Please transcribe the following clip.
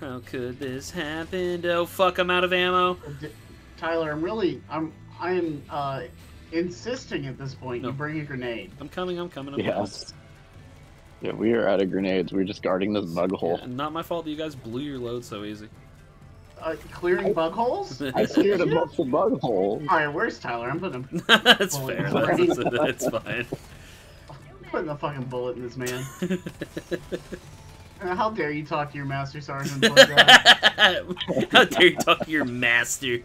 How could this happen? Oh fuck! I'm out of ammo. Tyler, I'm really, I'm, I'm uh, insisting at this point No. you bring a grenade. I'm coming. I'm coming. I'm Yes. Yeah, we are out of grenades. We're just guarding this bug hole. Yeah, not my fault that you guys blew your load so easy. Uh, clearing bug holes? I scared a up the bug hole. All right, where's Tyler? I'm putting, a, That's fair. right. That's, that's fine. putting a fucking bullet in this man. Uh, how dare you talk to your master sergeant like that? How dare you talk to your master?